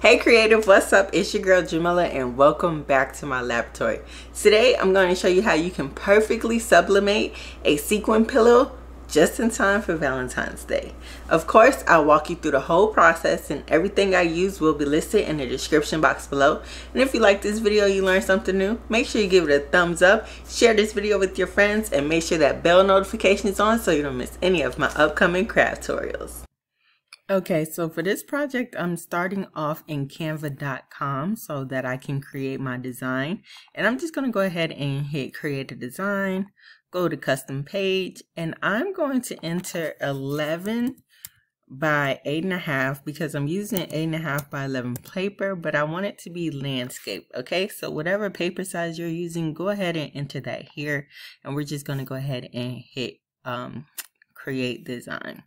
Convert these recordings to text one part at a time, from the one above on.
Hey creative, what's up? It's your girl Jamillah and welcome back to my laboratory. Today I'm going to show you how you can perfectly sublimate a sequin pillow just in time for Valentine's Day. Of course, I'll walk you through the whole process and everything I use will be listed in the description box below. And if you like this video, you learned something new, make sure you give it a thumbs up, share this video with your friends, and make sure that bell notification is on so you don't miss any of my upcoming craft tutorials. Okay, so for this project, I'm starting off in canva.com so that I can create my design. And I'm just going to go ahead and hit create a design, go to custom page, and I'm going to enter 11 by 8.5 because I'm using 8.5 by 11 paper, but I want it to be landscape, okay? So whatever paper size you're using, go ahead and enter that here. And we're just going to go ahead and hit um, create design.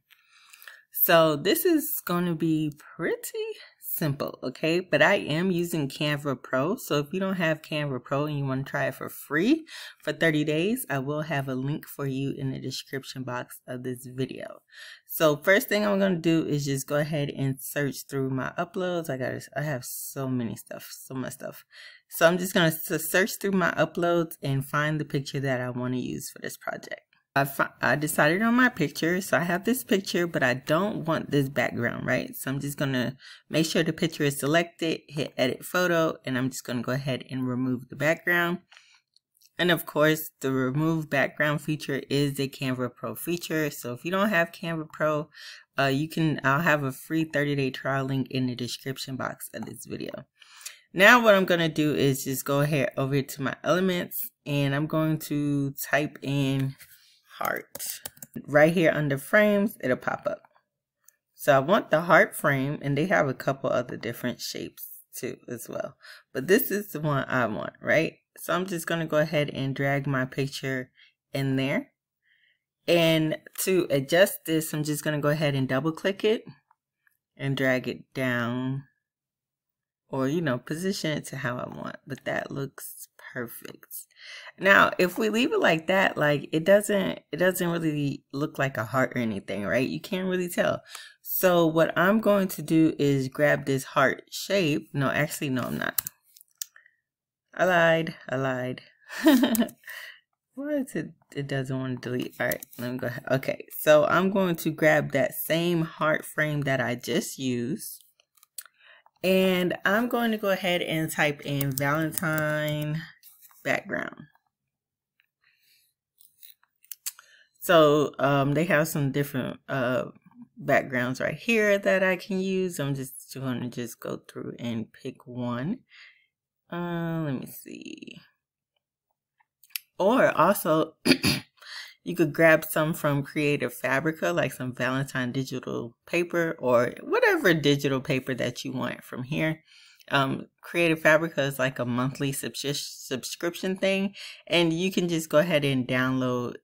So this is going to be pretty simple, okay? But I am using Canva Pro. So if you don't have Canva Pro and you want to try it for free for 30 days, I will have a link for you in the description box of this video. So first thing I'm going to do is just go ahead and search through my uploads. I got I have so many stuff, so much stuff. So I'm just going to search through my uploads and find the picture that I want to use for this project. I, I decided on my picture. So I have this picture, but I don't want this background, right? So I'm just going to make sure the picture is selected, hit edit photo, and I'm just going to go ahead and remove the background. And of course, the remove background feature is a Canva Pro feature. So if you don't have Canva Pro, uh, you can, I'll have a free 30 day trial link in the description box of this video. Now what I'm going to do is just go ahead over to my elements and I'm going to type in heart. Right here under frames, it'll pop up. So I want the heart frame and they have a couple other different shapes too as well. But this is the one I want, right? So I'm just going to go ahead and drag my picture in there. And to adjust this, I'm just going to go ahead and double click it and drag it down or, you know, position it to how I want. But that looks perfect. Now, if we leave it like that, like it doesn't it doesn't really look like a heart or anything, right? You can't really tell. So what I'm going to do is grab this heart shape. No, actually, no, I'm not. I lied. I lied. Is it it doesn't want to delete? All right, let me go ahead. Okay, so I'm going to grab that same heart frame that I just used. And I'm going to go ahead and type in Valentine background. So um, they have some different uh, backgrounds right here that I can use. I'm just going to just go through and pick one. Uh, let me see. Or also, you could grab some from Creative Fabrica, like some Valentine digital paper or whatever digital paper that you want from here. Um, Creative Fabrica is like a monthly subscription thing, and you can just go ahead and download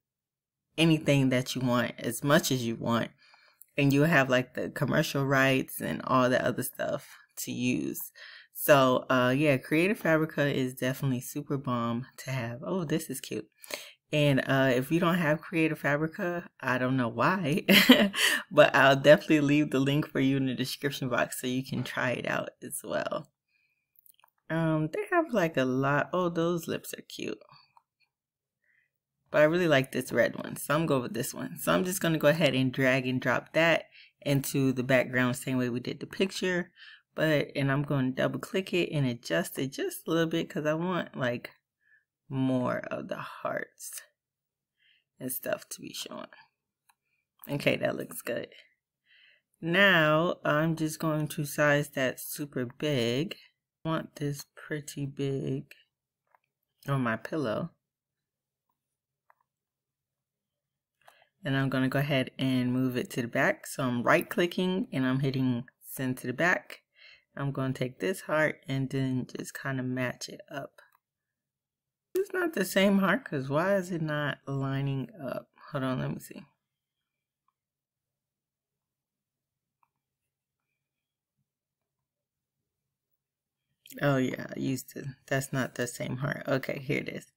anything that you want as much as you want and you'll have like the commercial rights and all the other stuff to use. So uh yeah creative fabrica is definitely super bomb to have. Oh this is cute and uh if you don't have creative fabrica i don't know why but i'll definitely leave the link for you in the description box so you can try it out as well um they have like a lot oh those lips are cute but I really like this red one. So I'm going with this one. So I'm just going to go ahead and drag and drop that into the background same way we did the picture. But, and I'm going to double click it and adjust it just a little bit because I want like more of the hearts and stuff to be shown. Okay, that looks good. Now I'm just going to size that super big. I want this pretty big on my pillow. and I'm going to go ahead and move it to the back. So I'm right clicking and I'm hitting send to the back. I'm going to take this heart and then just kind of match it up. It's not the same heart because why is it not lining up? Hold on, let me see. Oh yeah, I used to. That's not the same heart. Okay, here it is.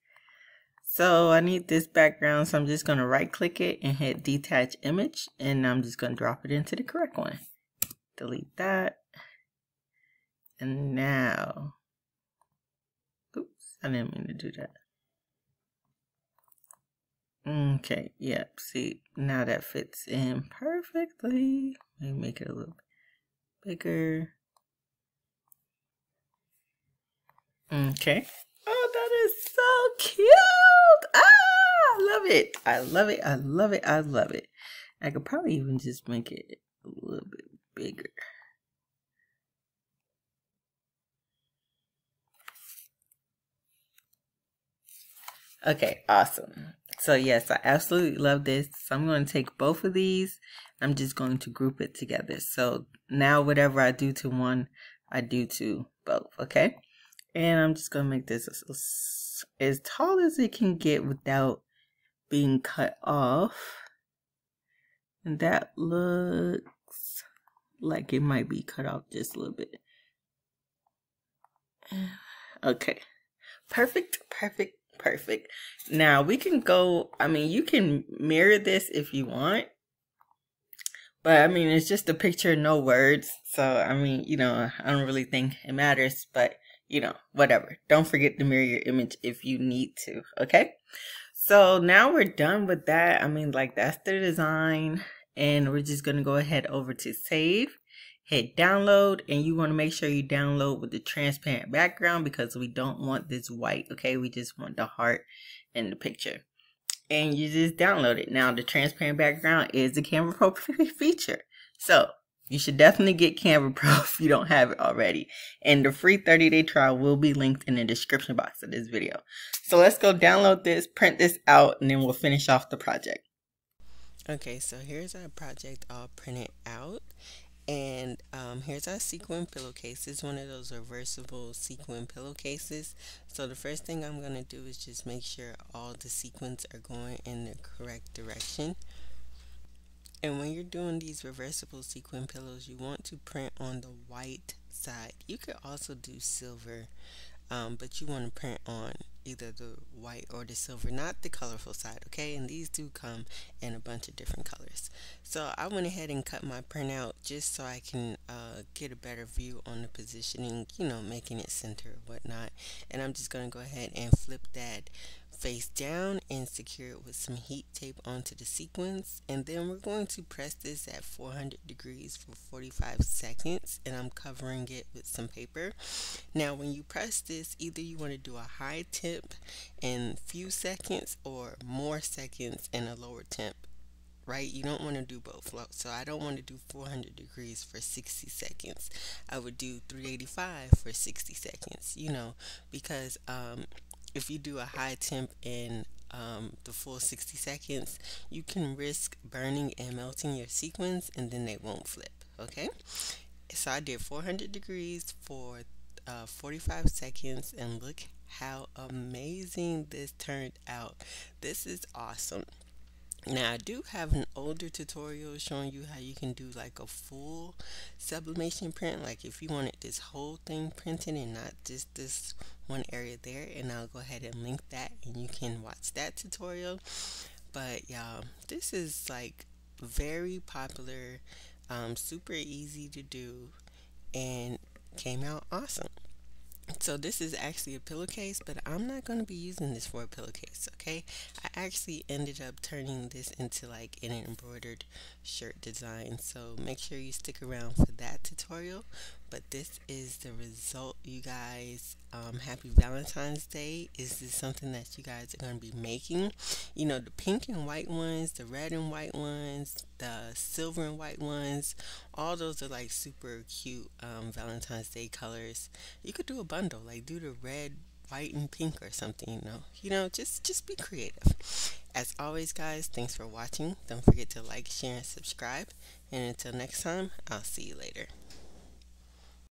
So I need this background, so I'm just going to right click it and hit detach image, and I'm just going to drop it into the correct one. Delete that. And now, I didn't mean to do that. Okay, yep, see, now that fits in perfectly. Let me make it a little bigger. Okay. Oh, that is so cute. Ah, I love it. I love it. I love it. I love it. I could probably even just make it a little bit bigger. Okay, awesome. So yes, I absolutely love this. So I'm going to take both of these. I'm just going to group it together. So now whatever I do to one, I do to both, okay? And I'm just going to make this as, as tall as it can get without being cut off. And that looks like it might be cut off just a little bit. Okay. Perfect, perfect, perfect. Now we can go, I mean, you can mirror this if you want. But I mean, it's just a picture, no words. So, I mean, you know, I don't really think it matters, but you know, whatever. Don't forget to mirror your image if you need to. Okay. So now we're done with that. I mean, like that's the design and we're just going to go ahead over to save hit download and you want to make sure you download with the transparent background because we don't want this white okay? We just want the heart in the picture. And you just download it. Now the transparent background is the Canva Pro feature. So you should definitely get Canva Pro if you don't have it already. And the free 30-day trial will be linked in the description box of this video. So let's go download this print this out and then we'll finish off the project. Okay so here's our project all printed out and um, here's our sequin pillowcase. It's one of those reversible sequin pillowcases. So the first thing I'm going to do is just make sure all the sequins are going in the correct direction. And when you're doing these reversible sequin pillows, you want to print on the white side. You could also do silver, um, but you want to print on either the white or the silver, not the colorful side, okay? And these do come in a bunch of different colors. So I went ahead and cut my printout just so I can uh, get a better view on the positioning, you know, making it center whatnot. And I'm just going to go ahead and flip that face down and secure it with some heat tape onto the sequins and then we're going to press this at 400 degrees for 45 seconds and I'm covering it with some paper now when you press this either you want to do a high temp in few seconds or more seconds in a lower temp right? You don't want to do both. So I don't want to do 400 degrees for 60 seconds. I would do 385 for 60 seconds, you know, because um, if you do a high temp in um, the full 60 seconds, you can risk burning and melting your sequins and then they won't flip, okay? So I did 400 degrees for uh, 45 seconds and look how amazing this turned out. This is awesome. Now I do have an older tutorial showing you how you can do like a full sublimation print. Like if you wanted this whole thing printed and not just this one area there and I'll go ahead and link that and you can watch that tutorial. But y'all this is like very popular um, super easy to do and came out awesome so this is actually a pillowcase, but I'm not going to be using this for a pillowcase, okay? I actually ended up turning this into like an embroidered shirt design, so make sure you stick around for that tutorial. But this is the result, you guys. Um, happy Valentine's Day. Is this something that you guys are going to be making? You know, the pink and white ones, the red and white ones, the silver and white ones, all those are like super cute um, Valentine's Day colors. You could do a bundle, like do the red, white, and pink or something, you know. You know, just, just be creative. As always, guys, thanks for watching. Don't forget to like, share, and subscribe. And until next time, I'll see you later.